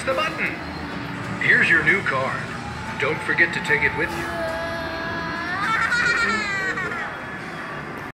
press the button. Here's your new card. Don't forget to take it with you.